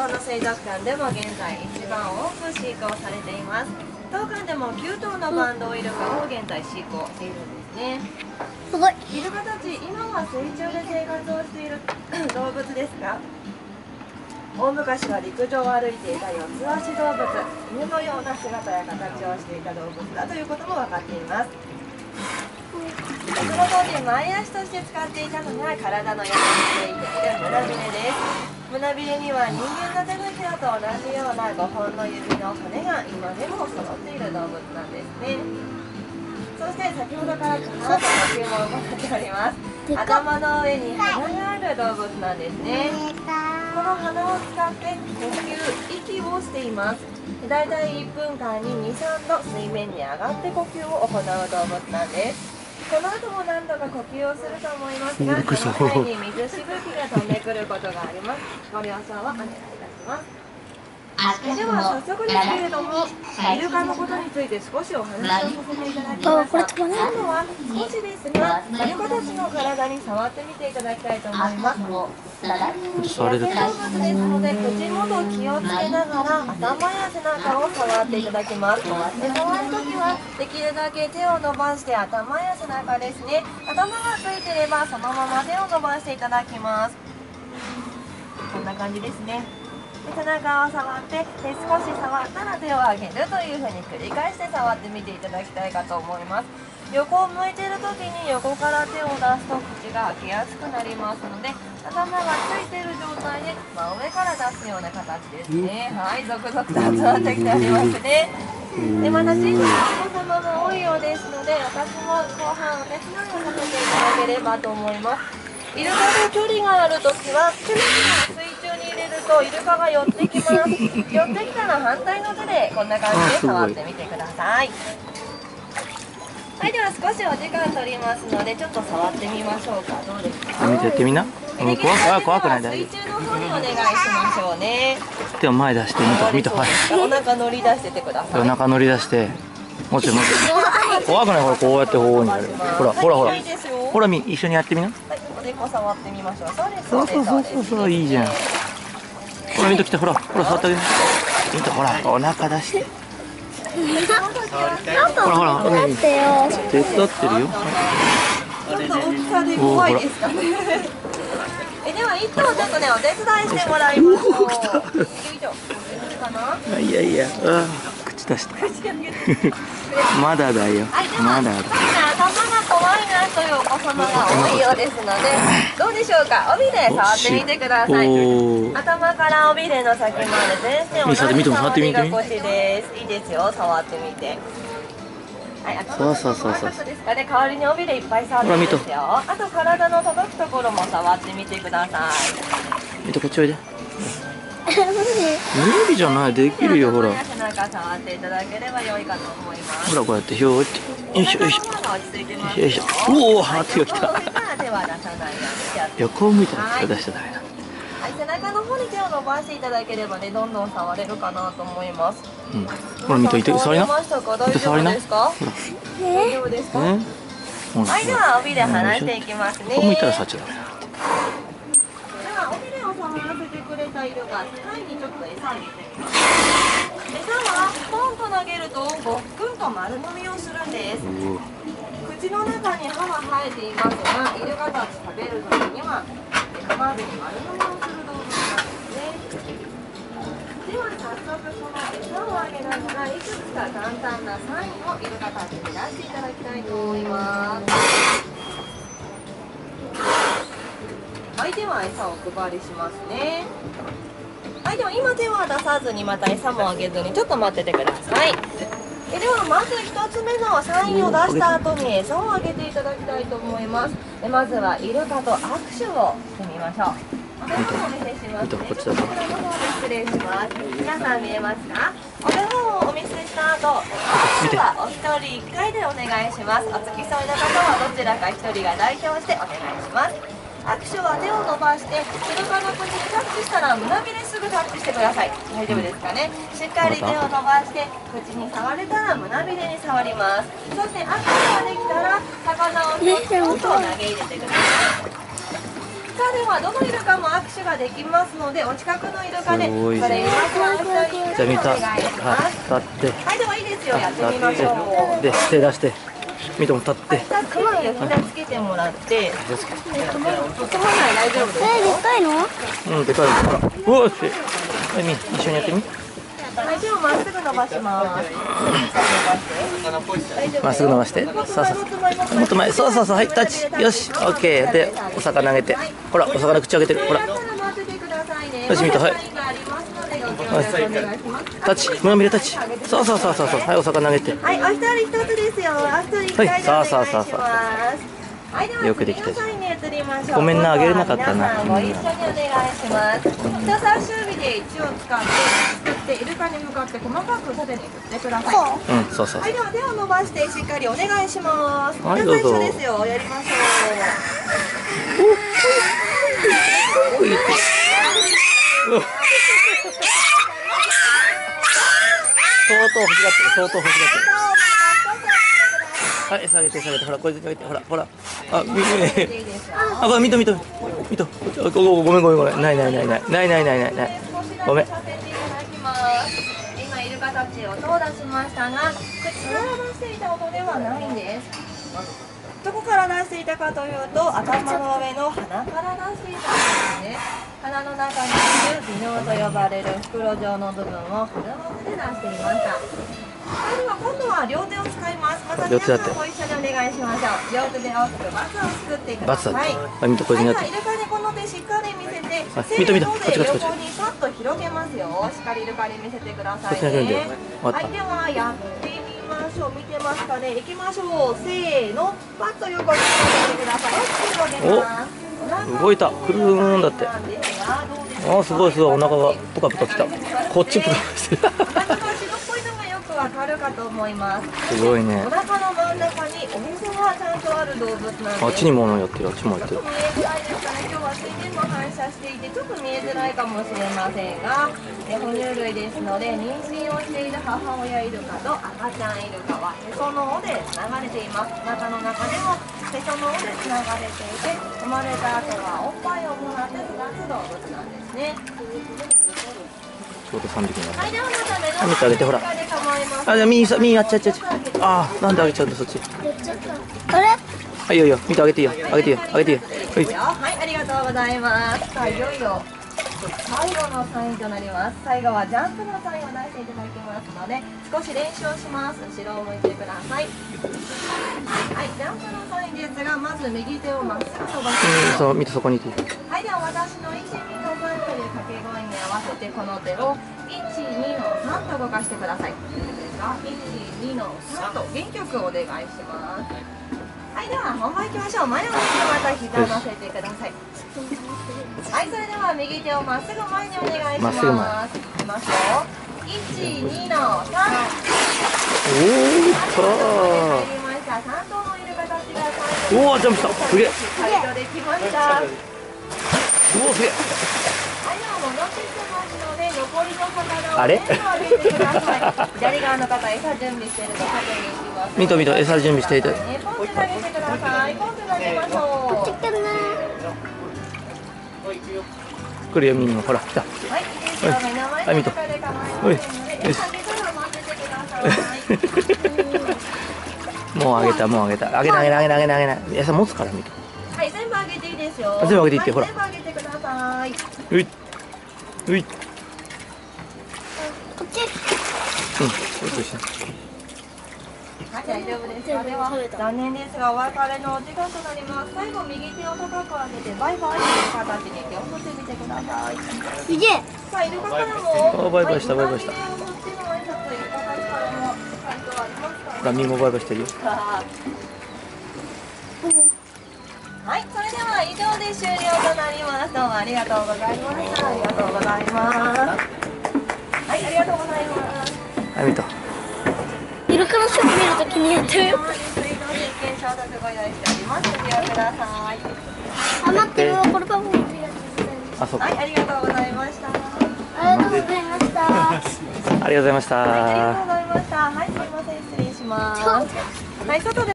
島の水族館でも現在一番多く飼育をされています。当館でも9頭のバンドウイルカを現在飼育をしているんですね。すごい。イルカたち今は水中で生活をしている 動物ですが大昔は陸上を歩いていた四つ足動物犬のような姿や形をしていた動物だということも分かっています。その当時前足として使っていたのが体の横についている胸びれです胸びれには人間の手のひらと同じような5本の指の骨が今でも揃っている動物なんですね。そして先ほどからこの後呼吸も行っております。頭の上に鼻がある動物なんですね。この鼻を使って呼吸息をしています。だいたい1分間に23度水面に上がって呼吸を行う動物なんですこの後も何度か呼吸をすると思いますがその際に水しぶきが飛んでくることがあります。ご了承をお願いいたしますでは早速ですけれども、イルカのことについて少しお話をさせていただきました。今度は少しですが、イルカたちの体に触ってみていただきたいと思います。触れる野生動物ですので、口元気をつけながら頭や背中を触っていただきます。で触るときはできるだけ手を伸ばして頭や背中ですね。頭がついてればそのまま手を伸ばしていただきます。こんな感じですね。で背中を触ってで少し触ったら手を上げるというふうに繰り返して触ってみていただきたいかと思います。横を向いている時に横から手を出すと口が開けやすくなりますので頭がついている状態で真上から出すような形ですね。はい続々と集まってきておりますね。でまた小さなお子様も多いようですので私も後半お手伝いをさせていただければと思います。イルカと距離があるときはるとイルカが寄ってきます。寄ってきたら反対の手でこんな感じで触ってみてください。はいでは少しお時間取りますのでちょっと触ってみましょうか。どうですか？見てやってみな。うん怖くあ怖くない？大丈水中の方にお願いしましょうね。夫手を前出して見た見た。はい。お腹乗り出しててください。お腹乗り出してもうちょいもうちょい。怖くない？ほらこうやってこうにやる。ほらほらほら。ほらみ一緒にやってみな。はい、おでこ触ってみましょう。そうです。そうそうそうそういいじゃんほら見ときたほらほら触ってあげる見たほらお腹出してほらほら待ってよ手伝ってるよちょっと大きさで怖いですかね。え、では一頭ちょっとね、お手伝いしてもらいましょう。よいしょ。かな。あいやいやあ口出してまだだよ、まだだち様が多いようですので、どうでしょうか、尾びれ触ってみてください。頭から尾びれの先まで全身同じ見て触ってみて触り心地です。いいですよ、触ってみて。はい、頭そうそうそうそうですかね、代わりに尾びれいっぱい触っていいですよ。あと体の届くところも触ってみてください。見てこっちおいで無理じゃないできるよほら。ほ背中触っていただければ良いかと思います。らこうやってひょーって。よいしょよいしょ。よいしょ。おおー手が来た。横を向い。たら手を出しちゃダメだはい、背中の方に手を伸ばしていただければね、どんどん触れるかなと思います。うん。ほら見といて触りな。見て触りな。夫ですか？ほら。大丈夫ですか？はね。ほらい、では、尾びれ離していきますね。こう向いたら触っちゃダメだでは、尾びれを触らせてくれた色が、機械にちょっと餌あげてみます。餌は、ポンと投げると、ごっくんと丸飲みをするんです。口の中に歯は生えていますが、イルカたち食べるときには、ハマグリ丸飲みをする動物なんですね。では早速その餌をあげながらいくつか簡単なサインをイルカたちに出していただきたいと思います。はい、では餌をお配りしますね。はい、では今手は出さずにまた餌もあげずにちょっと待っててください。えではまず1つ目のサインを出した後に餌をあげていただきたいと思います。でまずはイルカと握手をしてみましょう。お手本をお見せします、ね。こちらの方で失礼します。皆さん見えますか？お手本をお見せした後、握手はお一人一回でお願いします。お付き添いの方はどちらか一人が代表してお願いします。握手は手を伸ばして、イルカの口にタッチしたら胸びれすぐタッチしてください。大丈夫ですかね？しっかり手を伸ばして、口に触れたら胸びれに触ります。そして握手ができたら、魚を一つずつ投げ入れてください。下ではどのイルカも握手ができますのでお近くのイルカでそれイルカお願いしまはいすはいではいいですよやってみまし立ょうで手出してミトも立って。下つけて膝つけてもらって。気をつけて止まない大丈夫ですえ、でっかいの？うんでかいの。ほら。うみ一緒にやってみ。まっすぐ伸ばします。まっすぐ伸ばして。そうそうそう。もっと前。そうそうそう。はいタッチ。よし。オッケー。でお魚あげて。ほらお魚口開けてる。ほら。よよし見たはいタッチ胸見れタッチそうそうそうそうそうはいお魚あげてはい、お一人一つですよ。お一人一回でお願いします。はいよくできたごめんなあげれなかったな一緒にお願いします。人差し指で1を使ってすくってイルカに向かって細かく縦に振ってください。うんそうそうい、では手を伸ばしてしっかりお願いします。はいどうぞ ですよ。やりましょうい相当欲しがってる相当欲しがってるはい餌あげて餌あげてほらこれあげてほらほらあみみう。いいですよ。あこれ見と見と見とごごめんごめんごめんないないないないないないないないないごめんさせていただきます。今イルカたち音を出しましたが、口から出していた音ではないんです。どこから出していたかというと、頭の上の鼻から出していたんですね。鼻の中に微尿と呼ばれる袋状の部分をフルモで出していました。それでは今度は両手を使います。また皆さんご一緒にお願いしましょう。両手で大きくバツを作ってくだバツださい。はい、ではイルカにこの手しっかり見せて、あせ見た見たーのでこっちこっちこっち横にさっと広げますよ。しっかりイルカに見せてくださいね。はい、ではやってみましょう。見てますかね。行きましょう。せーの、パッと横に広げてください。広げます。お動いたくるーんだってあすごいすごいお腹がポカポカきたこっちポカポカしてるわかるかと思います。すごいねお腹の真ん中にお水がちゃんとある動物なんです。あっちにものやってるあっちもやってるちょっと見えづらいですかね、今日は水面も反射していて、ちょっと見えづらいかもしれませんが、え哺乳類ですので、妊娠をしている母親イルカと赤ちゃんイルカはへその緒でつながれています。お腹の中でもへその緒でつながれていて、生まれた後はおっぱいをもらって育つ動物なんですね。ちょうど3匹になったはい、ではまた目のあ見てあげてほら前で構いませんあじゃあミーさミーやっちゃっちゃっちゃ。あーなんであげちゃうんだそっち。あれ？はいいいよいいよ。見てあげていいよ。あげていいよ。あげていいよ。はい。はい、ありがとうございます。さあ、いよいよ最後のサインとなります。最後はジャンプのサインを出していただきますので、少し練習をします。後ろを向いてください。はい、ジャンプのサインですが、まず右手をまっすぐ伸ばしうんます。そう見てそこにいてはい、では私の1、2の3という掛け声に合わせてこの手を1、2の3と動かしてください。いいですか ?1、2の3と元気よくお願いします。はい、では本番行きましょう。前を向いてまた膝を乗せてください。はい、それでは右手をまっすぐ前にお願いします。まっすぐ前いきますよ。1、2の3。おーいっ入りました。3頭のイルカたちがた最後おおジャンプしたすげえ最後できました。おおすげえあれ？左側の方餌準備してると確認しますみとみと餌準備していてポン投げてくださいポン投げましょうな来るよみんな。ほら来た。はい。はいみと。い。よし。もうあげたもうあげた。あげなあげなあげなあげな。餌持つからみと。はい全部あげていいですよ。全部あげていいってほら。全部あげてください。うい。こっち。うんそれと一緒には。い、大丈夫です。か。では、残念です。が、お別れのお時間となります。最後、右手を高く上げて、バイバイという形に手を振ってみてください。す。げえさあ、イルカからも。あバイバイしたバイバイしたラミンもバイバイしてるよれでは以上で終了となります。どうもありがとうございました。ありがとうございます。はい、ありがとうございます。はい見とイルカのショー見るときにやってる水道水券消毒ご用意しております。ご利用ください。あ待ってるわこれパパもあそうかはい、ありがとうございました。ありがとうございましたありがとうございましたはい、ありがとうございました。はい、すみません、失礼します。はい、外で